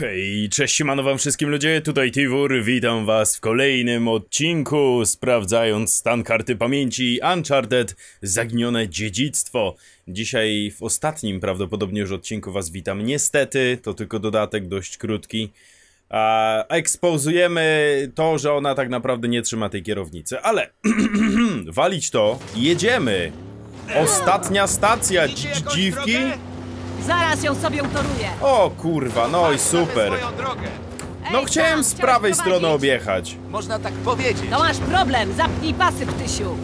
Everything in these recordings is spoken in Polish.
Hej, cześć siemano wam wszystkim ludzie, tutaj Tivur, witam was w kolejnym odcinku sprawdzając stan karty pamięci Uncharted Zaginione Dziedzictwo. Dzisiaj w ostatnim prawdopodobnie już odcinku was witam, niestety, to tylko dodatek dość krótki. A ekspozujemy to, że ona tak naprawdę nie trzyma tej kierownicy, ale walić to, jedziemy! Ostatnia stacja, dzi- dziwki? Zaraz ją sobie utoruję. O kurwa, no i super. No Ej, chciałem tam, z chciałeś prawej prowadzić. strony objechać. Można tak powiedzieć. To masz problem, zapnij pasy, ptysiu.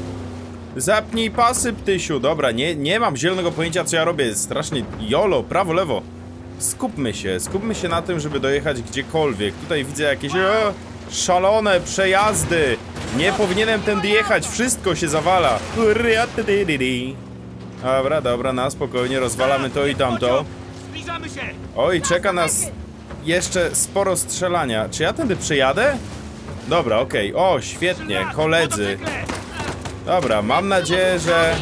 Zapnij pasy, ptysiu. Dobra, nie, nie mam zielonego pojęcia, co ja robię. Strasznie jolo, prawo, lewo. Skupmy się, skupmy się na tym, żeby dojechać gdziekolwiek. Tutaj widzę jakieś e, szalone przejazdy. Nie powinienem tędy jechać, wszystko się zawala. Dobra, dobra, na spokojnie, rozwalamy to i tamto. Zbliżamy się. Oj, czeka nas jeszcze sporo strzelania. Czy ja tędy przejadę? Dobra, okej. O, świetnie, koledzy. Dobra, mam nadzieję, że,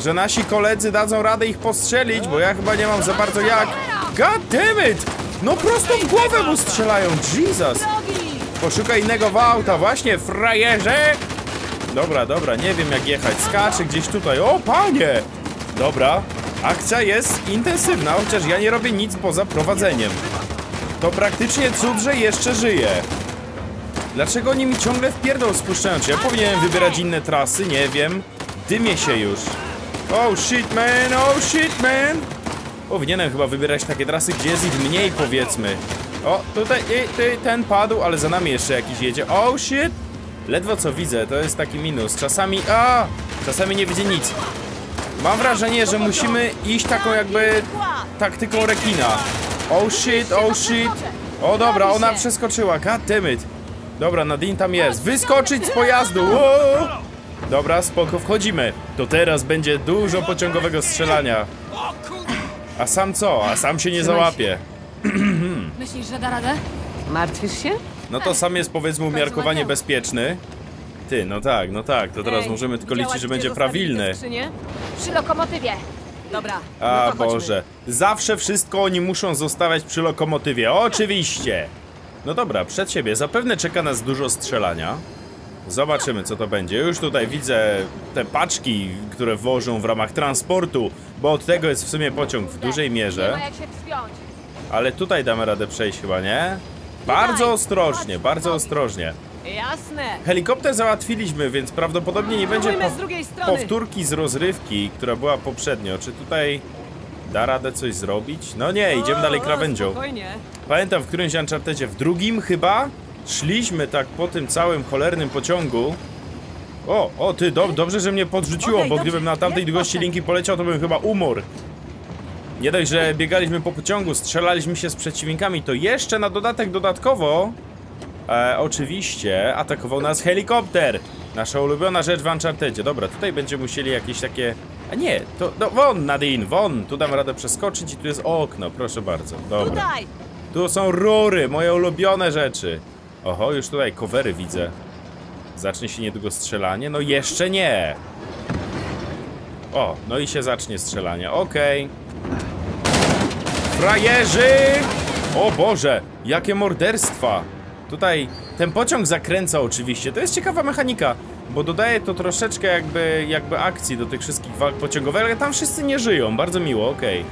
że nasi koledzy dadzą radę ich postrzelić, bo ja chyba nie mam za bardzo jak. God damn it! No prosto w głowę mu strzelają, Jesus! Poszukaj innego auta, właśnie, frajerze! Dobra, dobra, nie wiem jak jechać. Skaczę gdzieś tutaj. O, panie! Dobra, akcja jest intensywna, chociaż ja nie robię nic poza prowadzeniem. To praktycznie cud, że jeszcze żyję. Dlaczego oni mi ciągle w pierdol spuszczają? Czy ja powinienem wybierać inne trasy? Nie wiem. Dymię się już. Oh shit man, oh shit man! Powinienem chyba wybierać takie trasy, gdzie jest ich mniej powiedzmy. O, tutaj i, ty, ten padł, ale za nami jeszcze jakiś jedzie. Oh shit! Ledwo co widzę, to jest taki minus. Czasami, a, czasami nie widzę nic. Mam wrażenie, że musimy iść taką jakby taktyką rekina. Oh shit, oh shit. O dobra, ona przeskoczyła, god damn it. Dobra, Nadine tam jest. Wyskoczyć z pojazdu! Wow! Dobra, spoko, wchodzimy. To teraz będzie dużo pociągowego strzelania. A sam co? A sam się nie załapie. Myślisz, że da radę? Martwisz się? No to sam jest powiedzmy umiarkowanie bezpieczny. Ty, no tak, no tak, to teraz Ej, możemy tylko liczyć, że będzie prawilny. Przy lokomotywie. Dobra, A no chodźmy. Boże, zawsze wszystko oni muszą zostawiać przy lokomotywie, oczywiście! No dobra, przed siebie, zapewne czeka nas dużo strzelania. Zobaczymy co to będzie. Już tutaj widzę te paczki, które wożą w ramach transportu, bo od tego jest w sumie pociąg w dużej mierze. Ale tutaj damy radę przejść chyba, nie? Bardzo ostrożnie, bardzo ostrożnie. Jasne. Helikopter załatwiliśmy, więc prawdopodobnie nie będzie strony. powtórki z rozrywki, która była poprzednio. Czy tutaj da radę coś zrobić? No nie, idziemy dalej O, krawędzią. Spokojnie. Pamiętam w którymś Unchartedzie, w drugim chyba, szliśmy tak po tym całym cholernym pociągu. O, o ty, do, dobrze, że mnie podrzuciło, Okej, bo dobrze, gdybym na tamtej długości linki poleciał, to bym chyba umorł. Nie dość, że biegaliśmy po pociągu, strzelaliśmy się z przeciwnikami, to jeszcze na dodatek dodatkowo e, oczywiście atakował nas helikopter. Nasza ulubiona rzecz w Unchartedzie. Dobra, tutaj będziemy musieli jakieś takie... A nie, to no, won Nadine, won! Tu dam radę przeskoczyć i tu jest okno, proszę bardzo. Dobra. Tutaj. Tu są rury, moje ulubione rzeczy. Oho, już tutaj covery widzę. Zacznie się niedługo strzelanie? No jeszcze nie. O, no i się zacznie strzelanie, okej. Frajerzy! O Boże, jakie morderstwa! Tutaj ten pociąg zakręca oczywiście, to jest ciekawa mechanika, bo dodaje to troszeczkę jakby, jakby akcji do tych wszystkich walk pociągowych, ale tam wszyscy nie żyją, bardzo miło, okej.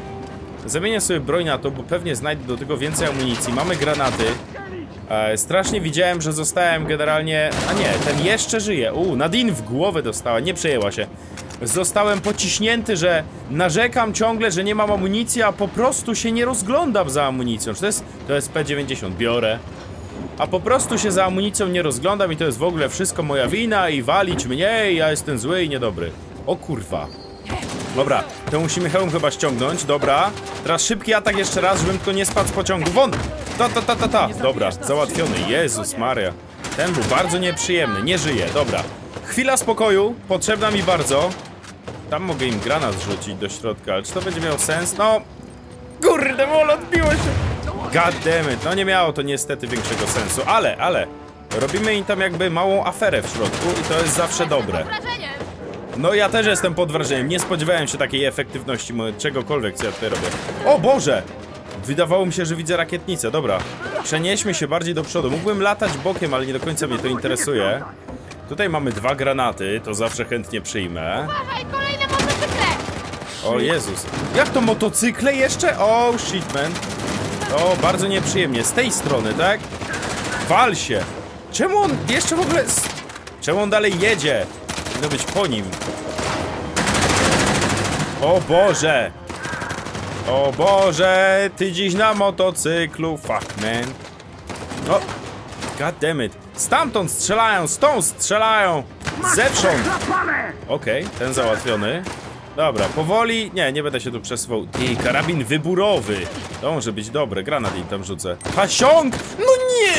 Zamienię sobie broń na to, bo pewnie znajdę do tego więcej amunicji. Mamy granaty. E, strasznie widziałem, że zostałem generalnie... A nie, ten jeszcze żyje. U, Nadine w głowę dostała, nie przejęła się. Zostałem pociśnięty, że narzekam ciągle, że nie mam amunicji, a po prostu się nie rozglądam za amunicją. Czy to jest... To jest P90, biorę. A po prostu się za amunicją nie rozglądam i to jest w ogóle wszystko moja wina i walić mnie i ja jestem zły i niedobry. O kurwa. Dobra, to musimy hełm chyba ściągnąć, dobra. Teraz szybki atak jeszcze raz, żebym tylko nie spadł z pociągu. Won! Ta, ta, ta, ta, ta. Dobra, załatwiony. Jezus Maria. Ten był bardzo nieprzyjemny, nie żyje, dobra. Chwila spokoju, potrzebna mi bardzo. Tam mogę im granat rzucić do środka, ale czy to będzie miało sens? No... Kurde, mol odbiło się! God damn it, no nie miało to niestety większego sensu, ale, ale... Robimy im tam jakby małą aferę w środku i to jest zawsze dobre. No ja też jestem pod wrażeniem, nie spodziewałem się takiej efektywności czegokolwiek, co ja tutaj robię. O Boże! wydawało mi się, że widzę rakietnicę. Dobra, przenieśmy się bardziej do przodu. Mógłbym latać bokiem, ale nie do końca mnie to interesuje. Tutaj mamy dwa granaty, to zawsze chętnie przyjmę. Dawaj, kolejne motocykle! O Jezus. Jak to motocykle jeszcze? O shit man. O, bardzo nieprzyjemnie. Z tej strony, tak? Wal się. Czemu on jeszcze w ogóle... Czemu on dalej jedzie? Powinno być po nim. O Boże. O Boże, ty dziś na motocyklu. Fuck, man. O, god damn it. Stamtąd strzelają, stąd strzelają. Zewsząd. Okej, ten załatwiony. Dobra, powoli. Nie, nie będę się tu przesuwał. Ty, karabin wyburowy. To może być dobre. Granat im tam rzucę. Pasiąg! No nie!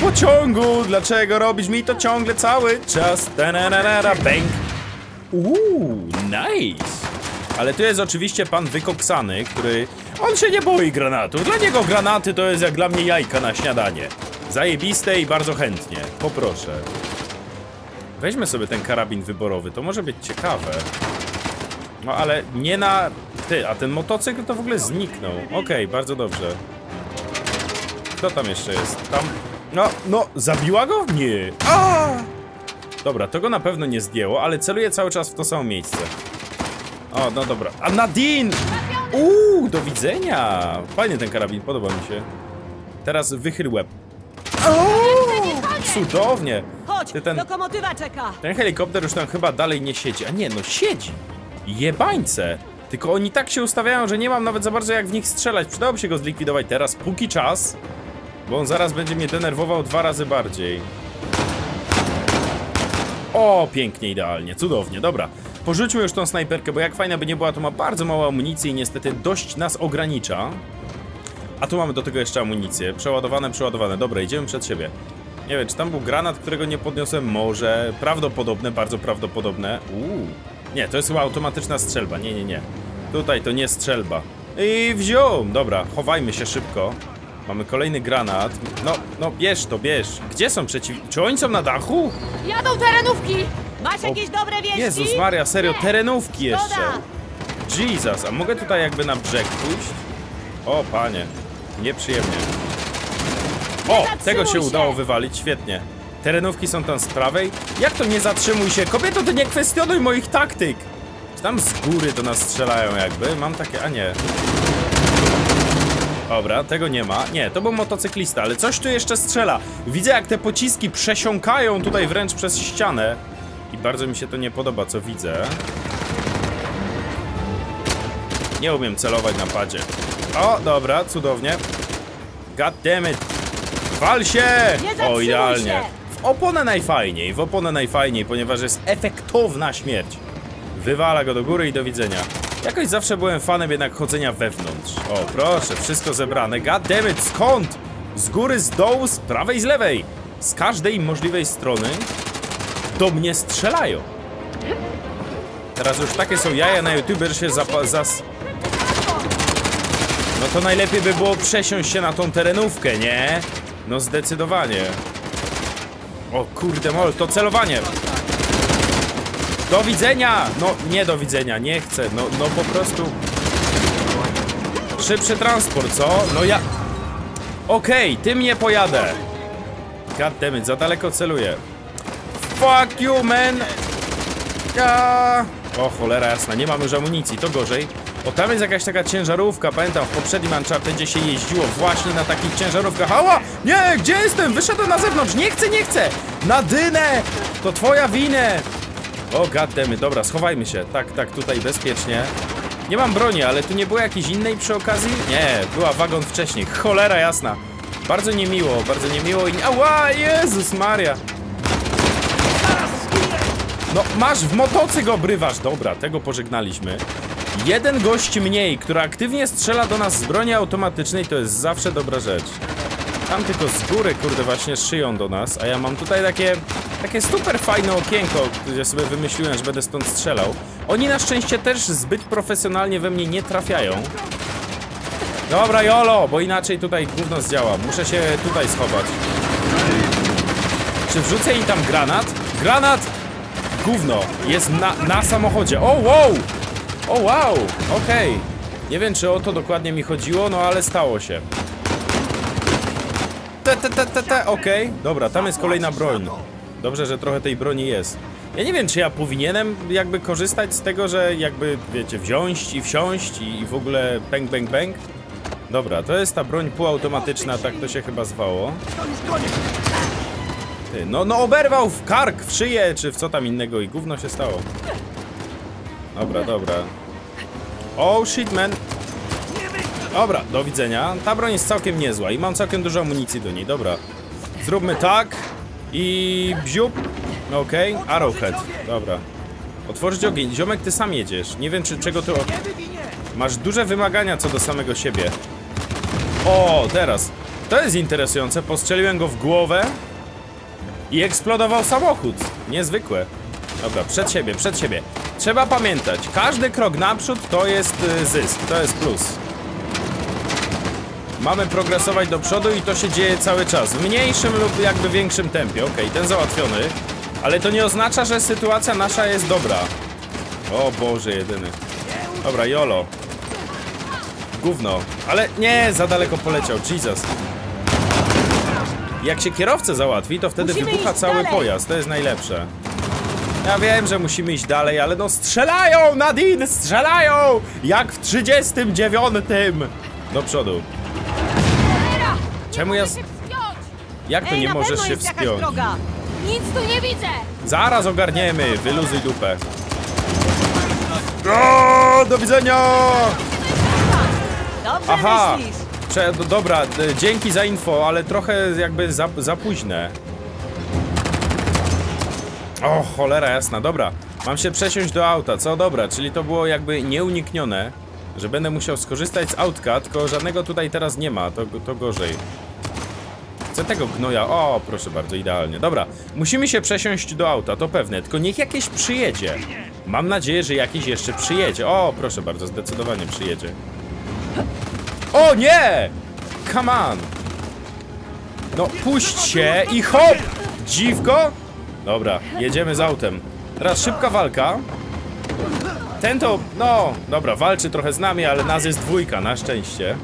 Pociągu! Dlaczego robisz mi to ciągle cały czas? Tananara, bang! Uuu, nice! Ale tu jest oczywiście pan wykoksany, który... On się nie boi granatu. Dla niego granaty to jest jak dla mnie jajka na śniadanie. Zajebiste i bardzo chętnie. Poproszę. Weźmy sobie ten karabin wyborowy, to może być ciekawe. No ale nie na... Ty, a ten motocykl to w ogóle zniknął. Okej, bardzo dobrze. Kto tam jeszcze jest? Tam... No, no, zabiła go? Nie. A! Dobra, to go na pewno nie zdjęło, ale celuje cały czas w to samo miejsce. O, no dobra. A Nadine! Uuu, do widzenia! Fajnie ten karabin, podoba mi się. Teraz wychyl łeb. Cudownie! Chodź, ten- lokomotywa czeka! Ten helikopter już tam chyba dalej nie siedzi. A nie, no siedzi. Jebańce. Tylko oni tak się ustawiają, że nie mam nawet za bardzo jak w nich strzelać. Przydałoby się go zlikwidować teraz, póki czas. Bo on zaraz będzie mnie denerwował dwa razy bardziej. O, pięknie, idealnie, cudownie, dobra. Porzućmy już tą snajperkę, bo jak fajna by nie była, to ma bardzo mało amunicji i niestety dość nas ogranicza. A tu mamy do tego jeszcze amunicję. Przeładowane, przeładowane. Dobra, idziemy przed siebie. Nie wiem, czy tam był granat, którego nie podniosłem? Może. Prawdopodobne, bardzo prawdopodobne. Uuu. Nie, to jest chyba automatyczna strzelba. Nie, nie, nie. Tutaj to nie strzelba. I wziął. Dobra, chowajmy się szybko. Mamy kolejny granat. No, no, bierz to, bierz. Gdzie są przeciw... Czy oni są na dachu? Jadą terenówki! Masz jakieś dobre wieści? Jezus Maria, serio, Nie. terenówki jeszcze. Jesus, a mogę tutaj jakby na brzeg pójść? O, panie. Nieprzyjemnie. O, tego się się. udało wywalić, świetnie. Terenówki są tam z prawej. Jak to nie zatrzymuj się? Kobieto, ty nie kwestionuj moich taktyk! Czy tam z góry do nas strzelają jakby? Mam takie... a nie. Dobra, tego nie ma. Nie, to był motocyklista, ale coś tu jeszcze strzela. Widzę jak te pociski przesiąkają tutaj wręcz przez ścianę. I bardzo mi się to nie podoba, co widzę. Nie umiem celować na padzie. O, dobra, cudownie. God damn it. Wal się! O, idealnie. W oponę najfajniej, w oponę najfajniej, ponieważ jest efektowna śmierć. Wywala go do góry i do widzenia. Jakoś zawsze byłem fanem jednak chodzenia wewnątrz. O, proszę, wszystko zebrane. God damn it, skąd? Z góry, z dołu, z prawej, z lewej. Z każdej możliwej strony do mnie strzelają. Teraz już takie są jaja na YouTube, że się zas... No to najlepiej by było przesiąść się na tą terenówkę, nie? No zdecydowanie. O kurde mol, to celowanie. Do widzenia! No nie do widzenia, nie chcę, no, no po prostu... Szybszy transport, co? No ja... Okej, tym nie pojadę. Goddammit, za daleko celuję. Fuck you, man! Ja... O cholera jasna, nie mam już amunicji, to gorzej. O, tam jest jakaś taka ciężarówka, pamiętam w poprzednim Unchartedzie się jeździło właśnie na takich ciężarówkach. Ała! Nie, gdzie jestem? Wyszedłem na zewnątrz, nie chcę, nie chcę! Na dynę! To twoja winę! O, goddammit, dobra, schowajmy się. Tak, tak, tutaj bezpiecznie. Nie mam broni, ale tu nie było jakiejś innej przy okazji? Nie, była wagon wcześniej. Cholera jasna. Bardzo niemiło, bardzo niemiło i... Ała, Jezus Maria! No, masz w motocy go obrywasz. Dobra, tego pożegnaliśmy. Jeden gość mniej, który aktywnie strzela do nas z broni automatycznej, to jest zawsze dobra rzecz. Tam tylko z góry, kurde, właśnie szyją do nas, a ja mam tutaj takie, takie super fajne okienko, które sobie wymyśliłem, że będę stąd strzelał. Oni na szczęście też zbyt profesjonalnie we mnie nie trafiają. Dobra, jolo, bo inaczej tutaj gówno zdziała. Muszę się tutaj schować. Czy wrzucę im tam granat? Granat! Gówno, jest na, na samochodzie. O, wow! O, wow! Okej. Nie wiem, czy o to dokładnie mi chodziło, no ale stało się. Te, te, te, te, te, okej. Dobra, tam jest kolejna broń. Dobrze, że trochę tej broni jest. Ja nie wiem, czy ja powinienem jakby korzystać z tego, że jakby, wiecie, wziąć i wsiąść i, i w ogóle bang, bang, bang. Dobra, to jest ta broń półautomatyczna, tak to się chyba zwało. Ty, no, no oberwał w kark, w szyję, czy w co tam innego i gówno się stało. Dobra, dobra. Oh shit, man. Dobra, do widzenia. Ta broń jest całkiem niezła i mam całkiem dużo amunicji do niej, dobra. Zróbmy tak i bziup. Okej, okay. arrowhead, dobra. Otworzyć ogień. Ziomek, ty sam jedziesz. Nie wiem, czy czego ty... Masz duże wymagania co do samego siebie. O, teraz. To jest interesujące. Postrzeliłem go w głowę i eksplodował samochód. Niezwykłe. Dobra, przed siebie, przed siebie. Trzeba pamiętać, każdy krok naprzód to jest y, zysk, to jest plus. Mamy progresować do przodu i to się dzieje cały czas. W mniejszym lub jakby większym tempie. Okej, okay, ten załatwiony. Ale to nie oznacza, że sytuacja nasza jest dobra. O Boże, jedyny. Dobra, jolo. Gówno. Ale nie, za daleko poleciał. Jesus. Jak się kierowcę załatwi, to wtedy Musimy wybucha cały dalej. pojazd. To jest najlepsze. Ja wiem, że musimy iść dalej, ale no strzelają, Nadine, strzelają! Jak w 39. Do przodu. Czemu ja... Jak to nie możesz się wspiąć? Nic tu nie widzę! Zaraz ogarniemy, wyluzuj dupę. O, do widzenia! Dobrze Aha! myślisz. Prze do- dobra, dzięki za info, ale trochę jakby za, za późne. O, cholera jasna, dobra. Mam się przesiąść do auta, co dobra, czyli to było jakby nieuniknione, że będę musiał skorzystać z autka, tylko żadnego tutaj teraz nie ma, to, to gorzej. Chcę tego gnoja, o proszę bardzo, idealnie. Dobra, musimy się przesiąść do auta, to pewne, tylko niech jakieś przyjedzie. Mam nadzieję, że jakiś jeszcze przyjedzie. O, proszę bardzo, zdecydowanie przyjedzie. O nie! Come on! No puść się i hop! Dziwko! Dobra, jedziemy z autem. Teraz szybka walka. Ten to, no, dobra, walczy trochę z nami, ale nas jest dwójka, na szczęście.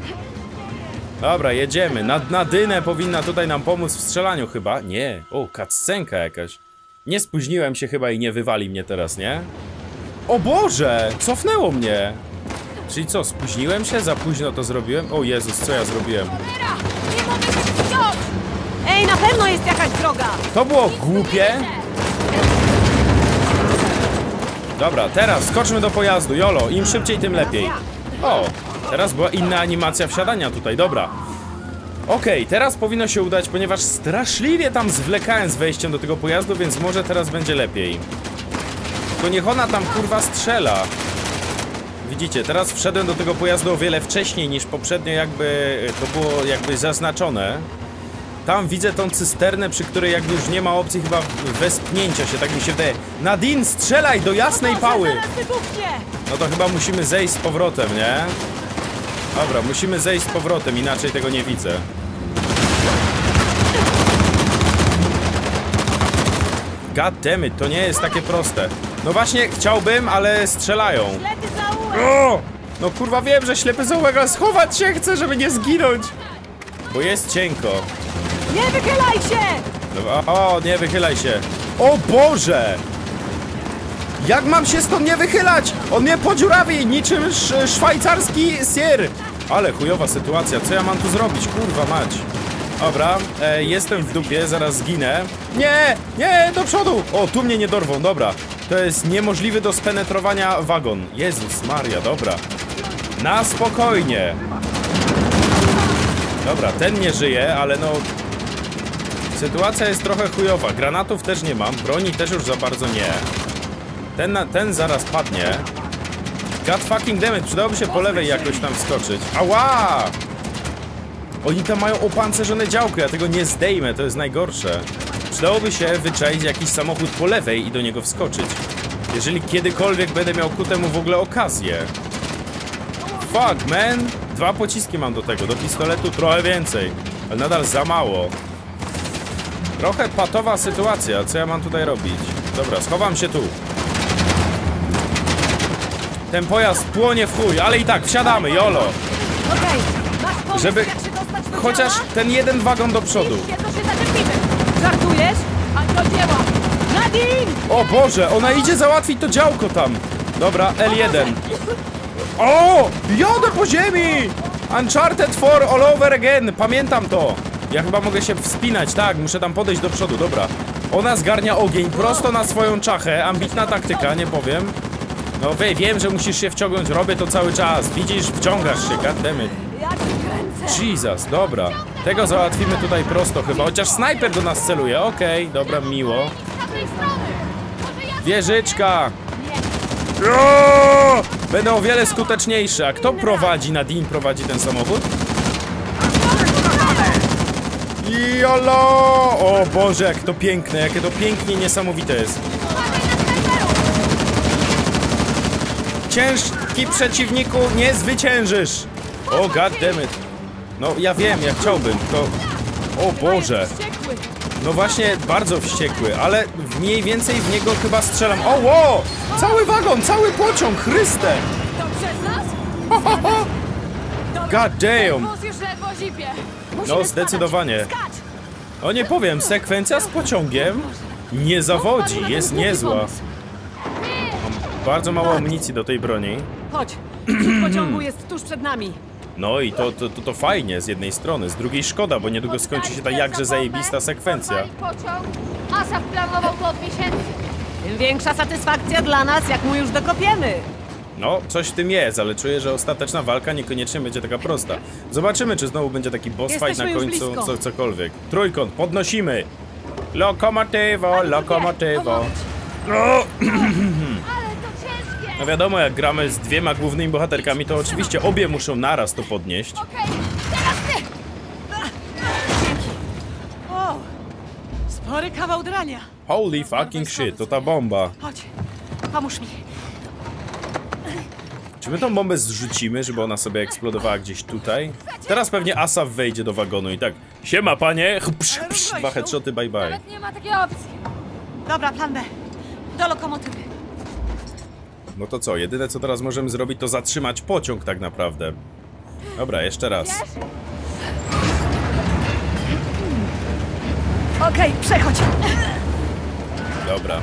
Dobra, jedziemy. Na, na dynę powinna tutaj nam pomóc w strzelaniu chyba. Nie. O, kaccenka jakaś. Nie spóźniłem się chyba i nie wywali mnie teraz, nie? O Boże! Cofnęło mnie! Czyli co, spóźniłem się? Za późno to zrobiłem? O Jezus, co ja zrobiłem? Nie mogę wspiąć! Ej, na pewno jest jakaś droga. To było głupie. Dobra, teraz skoczmy do pojazdu, jolo, im szybciej tym lepiej O, teraz była inna animacja wsiadania tutaj, dobra Okej, teraz powinno się udać, ponieważ straszliwie tam zwlekałem z wejściem do tego pojazdu, więc może teraz będzie lepiej Tylko niech ona tam kurwa strzela Widzicie, teraz wszedłem do tego pojazdu o wiele wcześniej niż poprzednio jakby to było jakby zaznaczone tam widzę tą cysternę, przy której jakby już nie ma opcji chyba wespnięcia się, tak mi się wydaje. Nadine, strzelaj do jasnej Może pały! No to chyba musimy zejść z powrotem, nie? Dobra, musimy zejść z powrotem, inaczej tego nie widzę. God it, to nie jest takie proste. No właśnie, chciałbym, ale strzelają. O! No kurwa wiem, że ślepy zaułek, ale schować się chcę, żeby nie zginąć. Bo jest cienko. Nie wychylaj się. Dobra, O, nie wychylaj się. O Boże! Jak mam się stąd nie wychylać? On mnie podziurawi niczym sz szwajcarski sier. Ale chujowa sytuacja, co ja mam tu zrobić? Kurwa mać. Dobra, e, jestem w dupie, zaraz zginę. Nie, nie, do przodu! O, tu mnie nie dorwą, dobra. To jest niemożliwy do spenetrowania wagon. Jezus Maria, dobra. Na spokojnie. Dobra, ten nie żyje, ale no Sytuacja jest trochę chujowa. Granatów też nie mam, broni też już za bardzo nie. Ten, na, ten zaraz padnie. God fucking damn it, przydałoby się po lewej jakoś tam wskoczyć. Ała! Oni tam mają opancerzone działko, ja tego nie zdejmę, to jest najgorsze. Przydałoby się wyczaić jakiś samochód po lewej i do niego wskoczyć. Jeżeli kiedykolwiek będę miał ku temu w ogóle okazję. Fuck, man! Dwa pociski mam do tego, do pistoletu trochę więcej, ale nadal za mało. Trochę patowa sytuacja, co ja mam tutaj robić? Dobra, schowam się tu. Ten pojazd płonie w chuj, ale i tak, wsiadamy, jolo. Żeby Chociaż ten jeden wagon do przodu. Jeśli to się zaczepimy. Żartujesz? A do dzieła! Nadine! O Boże, ona idzie załatwić to działko tam. Dobra, L1. O! Jadę po ziemi! Uncharted 4 all over again, pamiętam to. Ja chyba mogę się wspinać, tak, muszę tam podejść do przodu, dobra. Ona zgarnia ogień prosto na swoją czachę, ambitna taktyka, nie powiem. No wie, wiem, że musisz się wciągnąć, robię to cały czas. Widzisz, wciągasz się, goddammit. Jesus, dobra. Tego załatwimy tutaj prosto chyba, chociaż snajper do nas celuje. Okej, dobra, miło. Wieżyczka! O! Będą o wiele skuteczniejsze. A kto prowadzi, Nadine prowadzi ten samochód? Jolo! O Boże, jak to piękne, jakie to pięknie niesamowite jest. Ciężki przeciwniku, nie zwyciężysz! O goddammit. No ja wiem, ja chciałbym, to... O Boże! No właśnie, bardzo wściekły, ale mniej więcej w niego chyba strzelam. O, wow! Cały wagon, cały pociąg, Chryste! To przez nas? God damn! No, zdecydowanie. O nie powiem, sekwencja z pociągiem nie zawodzi, jest niezła. Bardzo mało amunicji do tej broni. Chodź, pociągu jest tuż przed nami. No i to, to, to, to fajnie z jednej strony, z drugiej szkoda, bo niedługo skończy się ta jakże zajebista sekwencja. pociąg. Asaf planował to od miesięcy. Tym większa satysfakcja dla nas, jak mu już dokopiemy. No, coś w tym jest, ale czuję, że ostateczna walka niekoniecznie będzie taka prosta. Zobaczymy, czy znowu będzie taki boss fight na końcu, co, cokolwiek. Trójkąt, podnosimy! Lokomotywo, lokomotywo. No. no wiadomo, jak gramy z dwiema głównymi bohaterkami, to oczywiście obie muszą naraz to podnieść. Okej, teraz ty. O! Spory kawał drania. Holy fucking shit, to ta bomba. Chodź, pomóż mi. Czy my tą bombę zrzucimy, żeby ona sobie eksplodowała gdzieś tutaj? Teraz pewnie Asaf wejdzie do wagonu i tak Siema panie, psz, psz, dwa headshoty, bye bye. Nawet nie ma takiej opcji. Dobra, plan B. Do lokomotywy. No to co, jedyne co teraz możemy zrobić to zatrzymać pociąg tak naprawdę. Dobra, jeszcze raz. Okej, przechodź. Dobra.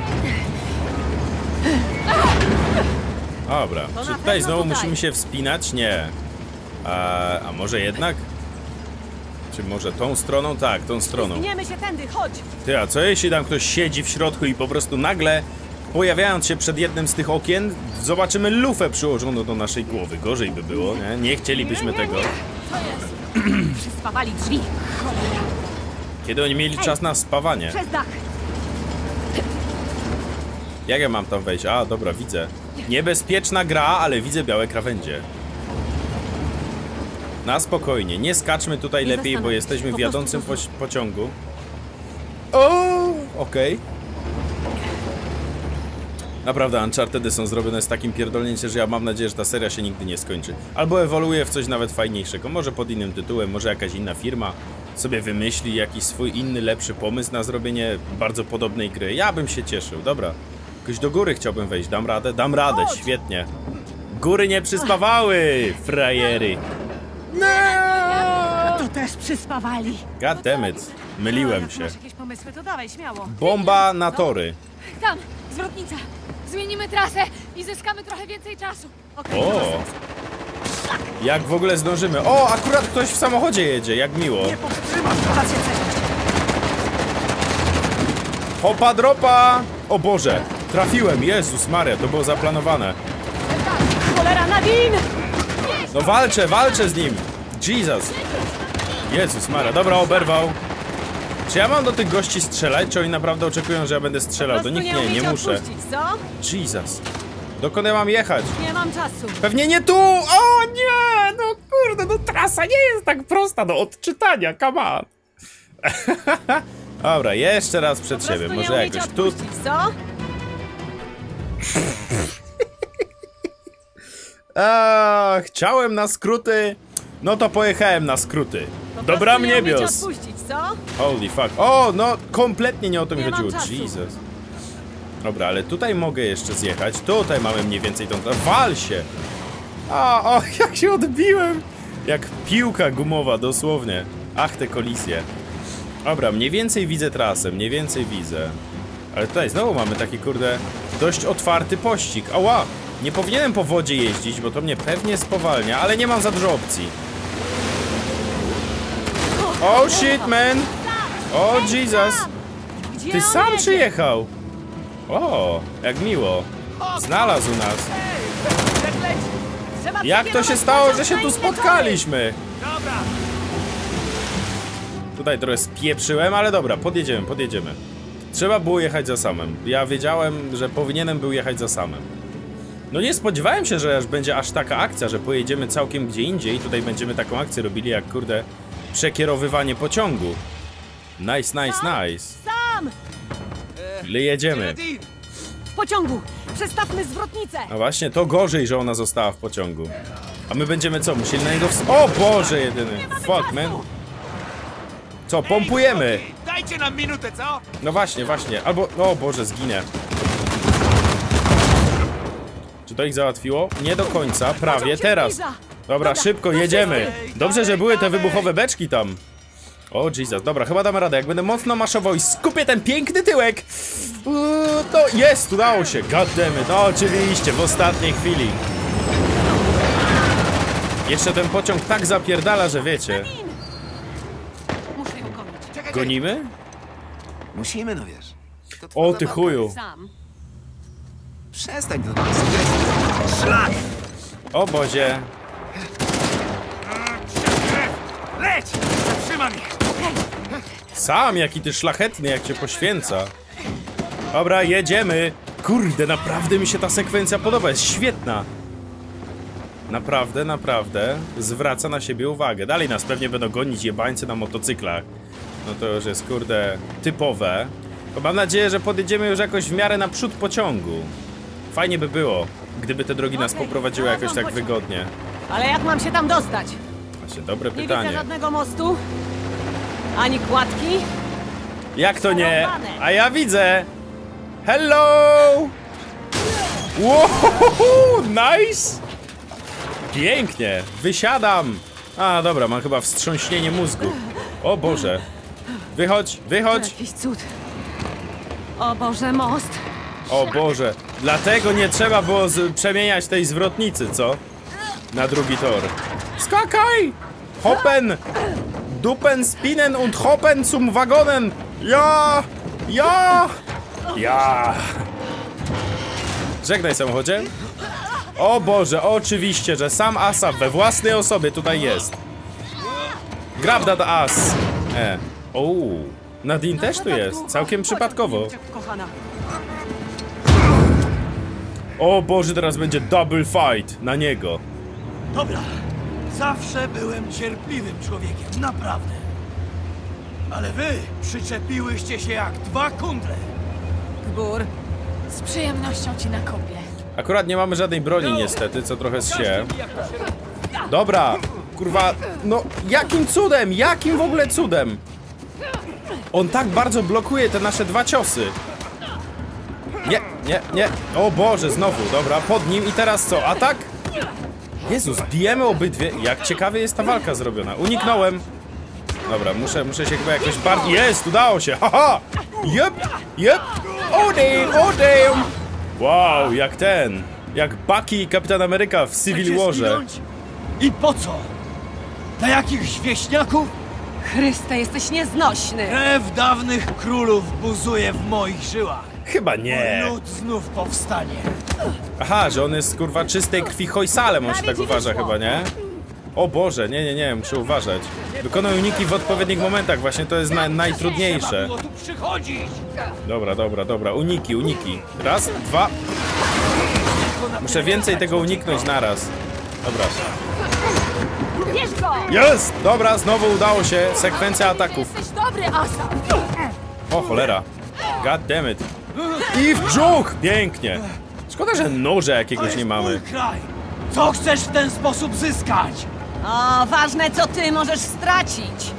Dobra, czy tutaj znowu tutaj. musimy się wspinać? Nie. A, a może jednak? Czy może tą stroną? Tak, tą stroną. Się tędy, chodź. Ty, a co jeśli tam ktoś siedzi w środku i po prostu nagle, pojawiając się przed jednym z tych okien, zobaczymy lufę przyłożoną do naszej głowy? Gorzej by było, nie? Nie chcielibyśmy tego. Co jest? Przyspawali drzwi. Kiedy oni mieli czas na spawanie? Przez dach. Jak ja mam tam wejść? A, dobra, widzę. Niebezpieczna gra, ale widzę białe krawędzie. Na spokojnie, nie skaczmy tutaj Nie lepiej, bo jesteśmy w po jadącym poci- pociągu. O, okej. Naprawdę, Unchartedy są zrobione z takim pierdolnięciem, że ja mam nadzieję, że ta seria się nigdy nie skończy. Albo ewoluuje w coś nawet fajniejszego, może pod innym tytułem, może jakaś inna firma sobie wymyśli jakiś swój inny, lepszy pomysł na zrobienie bardzo podobnej gry. Ja bym się cieszył, dobra. Jakoś do góry chciałbym wejść, dam radę? Dam radę, świetnie. Góry nie przyspawały, frajery. To też przyspawali. God damn it, myliłem się. jakieś pomysły, to dawaj, śmiało. Bomba na tory. Tam, zwrotnica. Zmienimy trasę i zyskamy trochę więcej czasu. Okej, O! to ma sens. Jak w ogóle zdążymy? O, akurat ktoś w samochodzie jedzie, jak miło. Nie powstrzymasz. Hopa dropa! O Boże, trafiłem, Jezus Maria, to było zaplanowane. Cholera, Nadine! No walczę, walczę z nim! Jesus! Jezus Maria, dobra, oberwał. Czy ja mam do tych gości strzelać, czy oni naprawdę oczekują, że ja będę strzelał? Do nich nie, nie muszę. co? Jesus. Dokąd ja mam jechać? Nie mam czasu. Pewnie nie tu! O nie! No kurde, no trasa nie jest tak prosta do odczytania, come on. Dobra, jeszcze raz przed siebie, może jakoś tu... co? A, chciałem na skróty, no to pojechałem na skróty. Dobra mnie bios. odpuścić, co? Holy fuck. O, no kompletnie nie o to mi Nie chodziło. Jesus. Dobra, ale tutaj mogę jeszcze zjechać. Tutaj mamy mniej więcej tą... Wal się! A, o, jak się odbiłem! Jak piłka gumowa, dosłownie. Ach, te kolizje. Dobra, mniej więcej widzę trasę, mniej więcej widzę. Ale tutaj znowu mamy taki, kurde, dość otwarty pościg. Ała! Nie powinienem po wodzie jeździć, bo to mnie pewnie spowalnia, ale nie mam za dużo opcji. Oh shit, man! O Jesus! Gdzie Ty sam przyjechał! O, jak miło. Znalazł nas. Jak to się stało, że się tu spotkaliśmy? Dobra! Tutaj trochę spieprzyłem, ale dobra, podjedziemy, podjedziemy. Trzeba było jechać za samym. Ja wiedziałem, że powinienem był jechać za samym. No nie spodziewałem się, że aż będzie aż taka akcja, że pojedziemy całkiem gdzie indziej. Tutaj będziemy taką akcję robili, jak kurde, przekierowywanie pociągu. Nice, nice, nice. Sam! Ile jedziemy? W pociągu! Przestawmy zwrotnicę! No właśnie, to gorzej, że ona została w pociągu. A my będziemy co, musieli na niego ws- O Boże jedyny! Fuck, man. Co, pompujemy? Dajcie nam minutę, co? No właśnie, właśnie. Albo, o Boże, zginę. Czy to ich załatwiło? Nie do końca, prawie, teraz. Dobra, szybko, jedziemy. Dobrze, że były te wybuchowe beczki tam. O Jesus, dobra, chyba damy radę. Jak będę mocno maszował i skupię ten piękny tyłek. To jest, udało się. Goddammit, no oczywiście, w ostatniej chwili. Jeszcze ten pociąg tak zapierdala, że wiecie. Muszę ją gonić. Czekaj, Gonimy? Musimy, no wiesz. To O ty chuju. Sam. Przestań to Szlak! O Bozie. Ich! Sam, jaki ty szlachetny, jak cię poświęca. Dobra, jedziemy. Kurde, naprawdę mi się ta sekwencja podoba, jest świetna. Naprawdę, naprawdę zwraca na siebie uwagę. Dalej nas pewnie będą gonić jebańcy na motocyklach. No to już jest, kurde, typowe. Bo mam nadzieję, że podjedziemy już jakoś w miarę naprzód pociągu. Fajnie by było, gdyby te drogi nas poprowadziły jakoś tak wygodnie. Ale jak mam się tam dostać? Właśnie, dobre Nie widzę pytanie. żadnego mostu. Ani kładki. Jak to nie? A ja widzę! Hello! Wow, nice! Pięknie! Wysiadam! A, dobra, mam chyba wstrząśnienie mózgu. O Boże. Wychodź, wychodź! Jakiś cud. O Boże, most. O Boże. Dlatego nie trzeba było przemieniać tej zwrotnicy, co? Na drugi tor. Skakaj! Hoppen! Dupen, spinnen und hoppen zum Wagonen! Ja! Ja! Ja! Żegnaj samochodzie. O Boże, oczywiście, że sam Asaf we własnej osobie tutaj jest. Grab that ass! E. O, Nadine też tu jest, całkiem przypadkowo. O Boże, teraz będzie double fight na niego. Dobra, zawsze byłem cierpliwym człowiekiem, naprawdę. Ale wy przyczepiłyście się jak dwa kundle. Gbur. Z przyjemnością ci nakopię. Akurat nie mamy żadnej broni niestety, co trochę się. Dobra, kurwa, no jakim cudem, jakim w ogóle cudem? On tak bardzo blokuje te nasze dwa ciosy. Nie, nie, nie. O Boże, znowu, dobra, pod nim i teraz co, atak? Jezus, bijemy obydwie. Jak ciekawie jest ta walka zrobiona. Uniknąłem. Dobra, muszę, muszę się chyba jakoś bardziej... Jest, udało się, haha! Jep, jep! O damn, o damn! Wow, jak ten. Jak Bucky i Kapitan Ameryka w Civil Warze. I po co? Dla jakichś wieśniaków? Chryste, jesteś nieznośny. Krew dawnych królów buzuje w moich żyłach. Chyba nie. Lud znów powstanie. Aha, że on jest z kurwa czystej krwi Hojsalem, on się tak uważa chyba, nie? O Boże, nie, nie, nie, muszę uważać. Wykonuj uniki w odpowiednich momentach, właśnie to jest na, najtrudniejsze. Dobra, dobra, dobra, uniki, uniki. Raz, dwa. Muszę więcej tego uniknąć naraz. Dobra. Jest! Dobra, znowu udało się. Sekwencja ataków. O cholera. God damn it. I w brzuch! Pięknie. Szkoda, że noża jakiegoś nie mamy. kraj. Co chcesz w ten sposób zyskać? O, ważne co ty możesz stracić.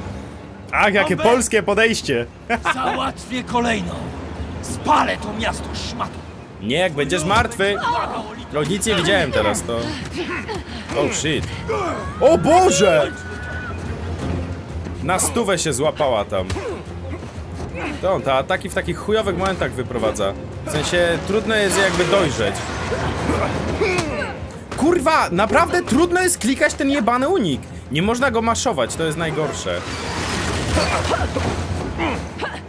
Ach, jakie polskie podejście. Załatwię kolejną. Spalę to miasto szmatą! Nie, jak będziesz martwy. No nic nie widziałem teraz, to... Oh shit. O Boże! Na stówę się złapała tam. To on te ataki w takich chujowych momentach wyprowadza. W sensie trudno jest je jakby dojrzeć. Kurwa, naprawdę trudno jest klikać ten jebany unik. Nie można go maszować, to jest najgorsze.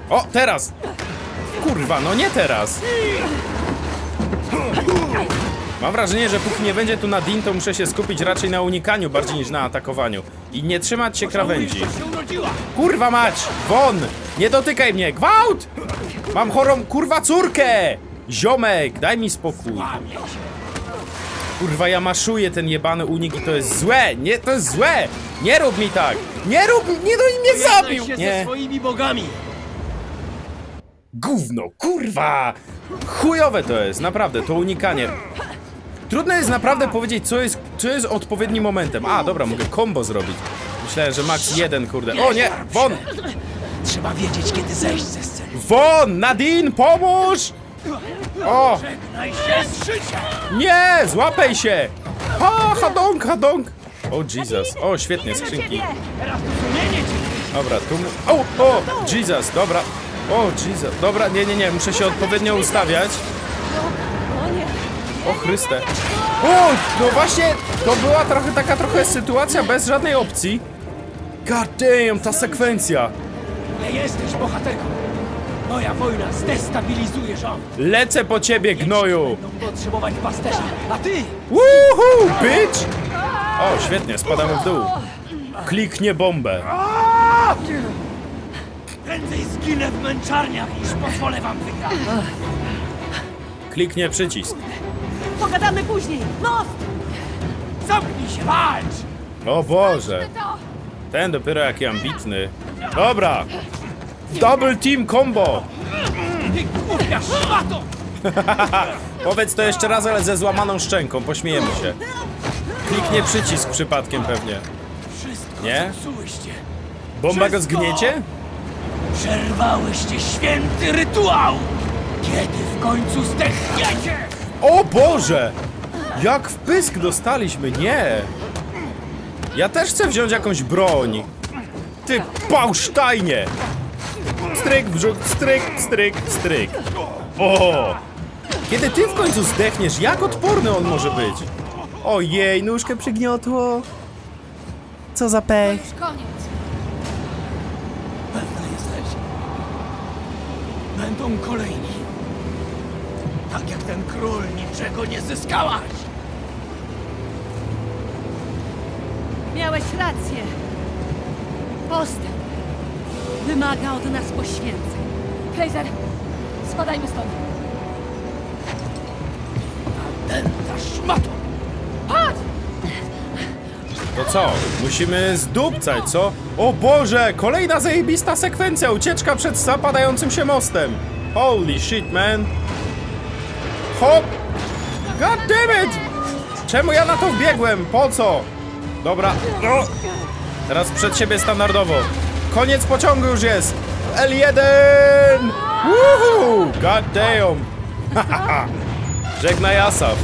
O, teraz! Kurwa, no nie teraz! Mam wrażenie, że póki nie będzie tu Nadine, to muszę się skupić raczej na unikaniu bardziej niż na atakowaniu. I nie trzymać się krawędzi. Kurwa mać! Won! Nie dotykaj mnie! Gwałt! Mam chorą kurwa córkę! Ziomek, daj mi spokój. Kurwa, ja maszuję ten jebany unik i to jest złe! Nie, to jest złe! Nie rób mi tak! Nie rób! Nie, no i mnie zabił! się ze Nie! swoimi bogami! Gówno, kurwa! Chujowe to jest, naprawdę, to unikanie. Trudno jest naprawdę powiedzieć, co jest, co jest odpowiednim momentem. A, dobra, mogę combo zrobić. Myślałem, że max jeden, kurde. O nie! Won! Trzeba wiedzieć, kiedy zejść ze sceny. Won! Nadine, pomóż! O! Nie! Złapaj się! Ha! Hadong, hadong! O Jesus, o świetnie, skrzynki. Dobra, tu... mu- O! O! Jesus, dobra. O Jesus, dobra, nie, nie, nie, muszę się odpowiednio ustawiać. O Chryste. O! No właśnie, to była trochę taka trochę sytuacja bez żadnej opcji. God damn, ta sekwencja. Nie jesteś bohaterką! Moja wojna zdestabilizuje rząd! Lecę po ciebie, gnoju! Będą potrzebować pasterza, a ty Woohoo, bitch! O, świetnie, spadamy w dół. Kliknie bombę. prędzej zginę w męczarniach, niż pozwolę wam wygrać! Kliknie przycisk. Pogadamy później! Most! Zamknij się, walcz! O Boże, ten dopiero jaki ambitny. Dobra. Double team combo. Ty głupia szmato! Powiedz to jeszcze raz, ale ze złamaną szczęką, pośmiejemy się. Kliknie przycisk przypadkiem pewnie. Wszystko Nie? Bomba go zgniecie? Przerwałyście święty rytuał! Kiedy w końcu zdechniecie? O Boże! Jak w pysk dostaliśmy, nie! Ja też chcę wziąć jakąś broń! Ty pałsztajnie! Stryk, wrzut, stryk, stryk, stryk. O! Kiedy ty w końcu zdechniesz, jak odporny on może być? Ojej, nóżkę przygniotło. Co za pech. koniec. Pewna jesteś. Będą kolejni. Tak jak ten król niczego nie zyskałaś. Miałeś rację. Postęp wymaga od nas poświęceń. Fraser, spadajmy stąd. Ten ta szmato. Chodź! To co? Musimy zdupcać, co? O Boże! Kolejna zajebista sekwencja! Ucieczka przed zapadającym się mostem! Holy shit, man! Hop! God damn it! Czemu ja na to wbiegłem? Po co? Dobra, no. Teraz przed siebie standardowo. Koniec pociągu już jest! L1! Woohoo! God damn! Żegnaj Asaf.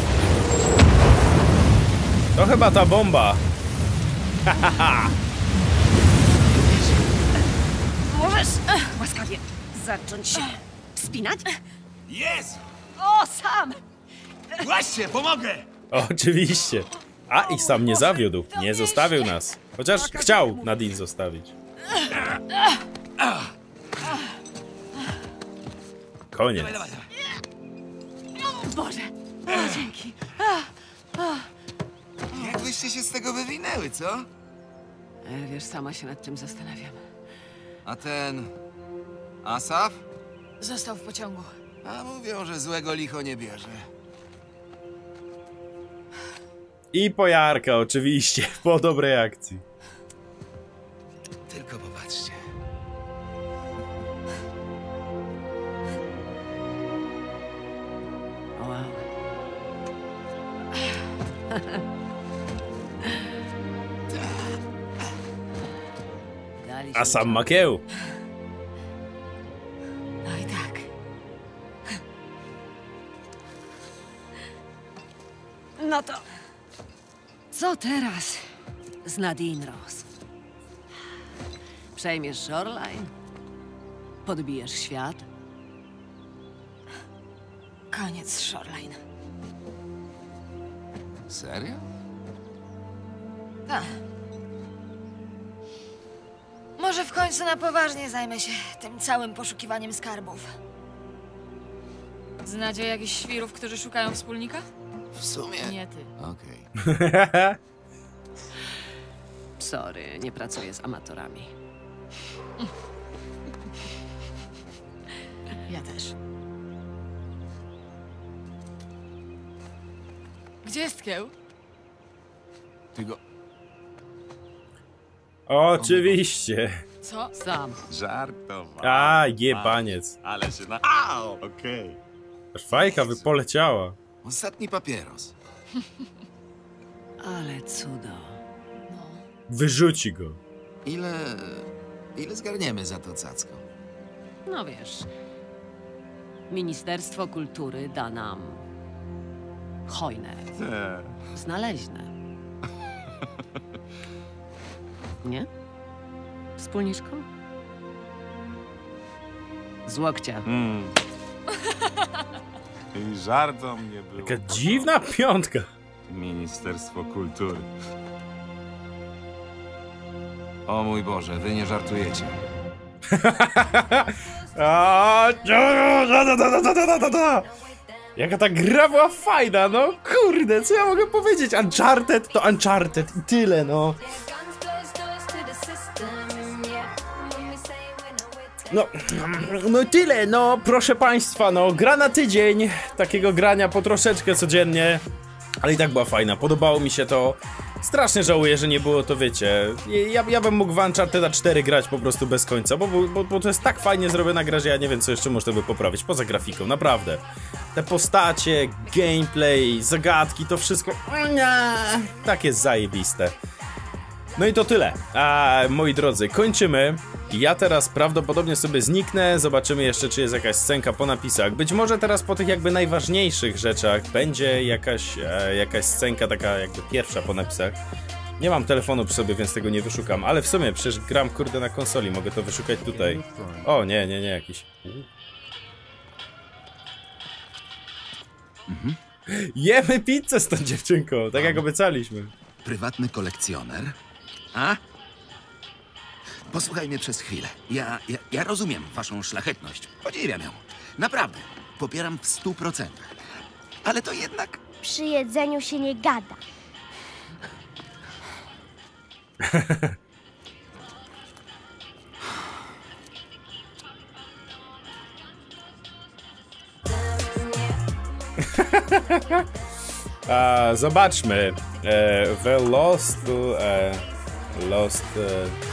To chyba ta bomba. Możesz ech, łaskawie zacząć się wspinać? Jest! O, sam! Właśnie, pomogę! Oczywiście. A i sam nie zawiódł. Nie zostawił nas. Chociaż chciał Nadine zostawić. Koniec. Dawaj, dawaj. Boże! O, dzięki. Jak wyście się z tego wywinęły, co? E, Wiesz, sama się nad tym zastanawiam. A ten... Asaf? Został w pociągu. A mówią, że złego licho nie bierze. I pojarka oczywiście, po dobrej akcji. Tylko popatrzcie. Wow. A sam Makieł. Teraz z Nadine Ross? Przejmiesz Shoreline? Podbijesz świat? Koniec Shoreline. Serio? Tak. Może w końcu na poważnie zajmę się tym całym poszukiwaniem skarbów. Znacie jakichś świrów, którzy szukają wspólnika? W sumie. Nie ty. Okej. Sorry, nie pracuję z amatorami. Ja też. Gdzie jest kieł? Ty go... Oczywiście. Co? Sam. Żartowałem. A, jebaniec. Ale się na... Au! Okej. Aż fajka wypoleciała. Ostatni papieros. Ale cudo. Wyrzuci go. Ile... Ile zgarniemy za to cacko? No wiesz, Ministerstwo Kultury da nam hojne, znaleźne. Nie? Wspólniczko? Z łokcia. Mm. I żartom nie było. Taka dziwna piątka. Ministerstwo Kultury. O mój Boże, wy nie żartujecie. Da, da, da, da, da, da, da. Jaka ta gra była fajna, no kurde, co ja mogę powiedzieć? Uncharted to Uncharted i tyle, no. No, no tyle, no proszę państwa, no gra na tydzień, takiego grania po troszeczkę codziennie, ale i tak była fajna, podobało mi się to. Strasznie żałuję, że nie było to, wiecie, ja, ja bym mógł w Uncharted 4 grać po prostu bez końca, bo, bo, bo to jest tak fajnie zrobiona gra, że ja nie wiem co jeszcze można by poprawić, poza grafiką, naprawdę. Te postacie, gameplay, zagadki, to wszystko, nie, tak jest zajebiste. No i to tyle. A moi drodzy, kończymy. Ja teraz prawdopodobnie sobie zniknę, zobaczymy jeszcze czy jest jakaś scenka po napisach. Być może teraz po tych jakby najważniejszych rzeczach będzie jakaś, e, jakaś scenka taka jakby pierwsza po napisach. Nie mam telefonu przy sobie, więc tego nie wyszukam, ale w sumie przecież gram kurde na konsoli, mogę to wyszukać tutaj. O, nie, nie, nie, jakiś. Jemy pizzę z tą dziewczynką, tak jak obiecaliśmy. Prywatny kolekcjoner? A? Posłuchaj mnie przez chwilę. Ja, ja, ja rozumiem waszą szlachetność. Podziwiam ją. Naprawdę. Popieram w stu procentach. Ale to jednak... Przy jedzeniu się nie gada. A, zobaczmy. E, the Lost. E, lost. E,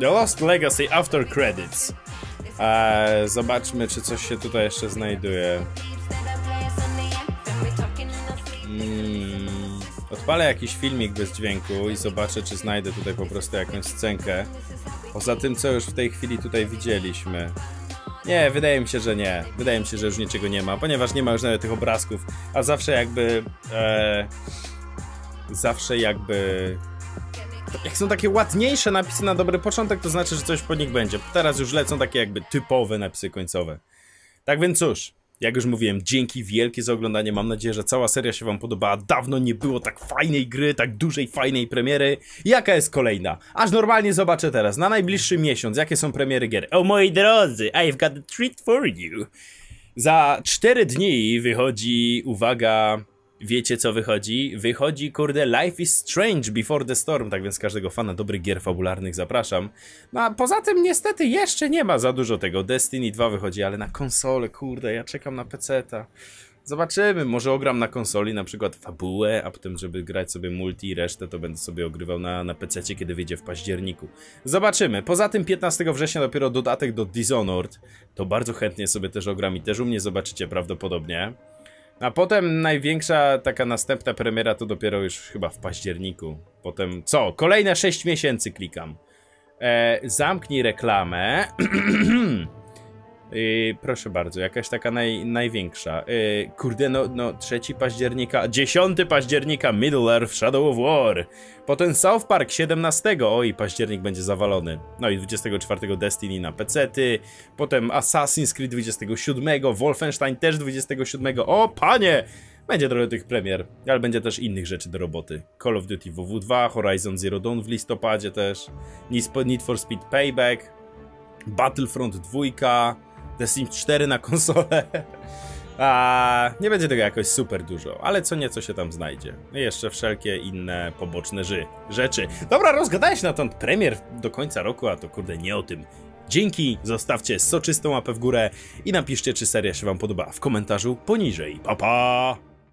The Lost Legacy After Credits. E, zobaczmy, czy coś się tutaj jeszcze znajduje. Mm, odpalę jakiś filmik bez dźwięku i zobaczę, czy znajdę tutaj po prostu jakąś scenkę. Poza tym, co już w tej chwili tutaj widzieliśmy. Nie, wydaje mi się, że nie. Wydaje mi się, że już niczego nie ma, ponieważ nie ma już nawet tych obrazków, a zawsze jakby. E, zawsze jakby. Jak są takie ładniejsze napisy na dobry początek, to znaczy, że coś po nich będzie. Teraz już lecą takie jakby typowe napisy końcowe. Tak więc cóż, jak już mówiłem, dzięki wielkie za oglądanie. Mam nadzieję, że cała seria się wam podobała. Dawno nie było tak fajnej gry, tak dużej, fajnej premiery. Jaka jest kolejna? Aż normalnie zobaczę teraz, na najbliższy miesiąc, jakie są premiery gier. O moi drodzy, I've got a treat for you. Za 4 dni wychodzi, uwaga, wiecie co wychodzi? Wychodzi, kurde, Life is Strange Before the Storm, tak więc każdego fana dobrych gier fabularnych zapraszam. No a poza tym niestety jeszcze nie ma za dużo tego. Destiny 2 wychodzi, ale na konsolę, kurde, ja czekam na PC-ta. Zobaczymy, może ogram na konsoli na przykład fabułę, a potem, żeby grać sobie multi i resztę, to będę sobie ogrywał na, na PC, kiedy wyjdzie w październiku. Zobaczymy. Poza tym 15 września dopiero dodatek do Dishonored. To bardzo chętnie sobie też ogram i też u mnie zobaczycie prawdopodobnie. A potem największa taka następna premiera to dopiero już chyba w październiku. Potem co? Kolejne 6 miesięcy klikam. E, zamknij reklamę. Yy, proszę bardzo, jakaś taka naj, największa. Yy, kurde, no, no 3 października, 10 października Middle Earth Shadow of War. Potem South Park 17, oj, październik będzie zawalony. No i 24 Destiny na PC-ty. Potem Assassin's Creed 27, Wolfenstein też 27. O, panie! Będzie trochę tych premier, ale będzie też innych rzeczy do roboty. Call of Duty WW 2, Horizon Zero Dawn w listopadzie też, Need for Speed Payback, Battlefront 2, The Sims 4 na konsolę. A nie będzie tego jakoś super dużo, ale co nieco się tam znajdzie. I jeszcze wszelkie inne poboczne ży rzeczy. Dobra, rozgadałeś na ten premier do końca roku, a to kurde nie o tym. Dzięki, zostawcie soczystą łapę w górę i napiszcie, czy seria się wam podoba w komentarzu poniżej. Pa pa!